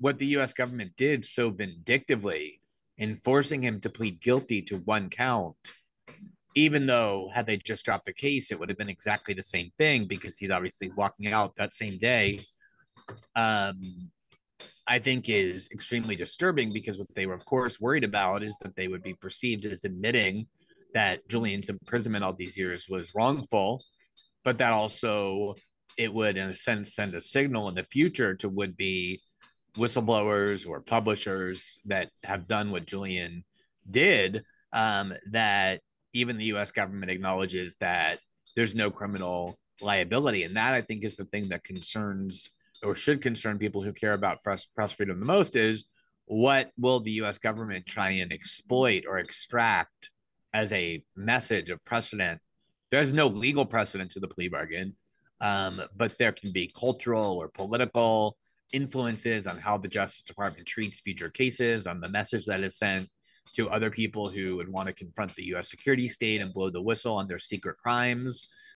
what the US government did so vindictively in forcing him to plead guilty to one count, even though had they just dropped the case, it would have been exactly the same thing because he's obviously walking out that same day. Um, I think is extremely disturbing because what they were, of course, worried about is that they would be perceived as admitting that Julian's imprisonment all these years was wrongful, but that also it would, in a sense, send a signal in the future to would be whistleblowers or publishers that have done what Julian did um, that even the US government acknowledges that there's no criminal liability. And that I think is the thing that concerns or should concern people who care about press, press freedom the most is what will the US government try and exploit or extract as a message of precedent? There's no legal precedent to the plea bargain, um, but there can be cultural or political influences on how the Justice Department treats future cases, on the message that is sent to other people who would want to confront the US security state and blow the whistle on their secret crimes.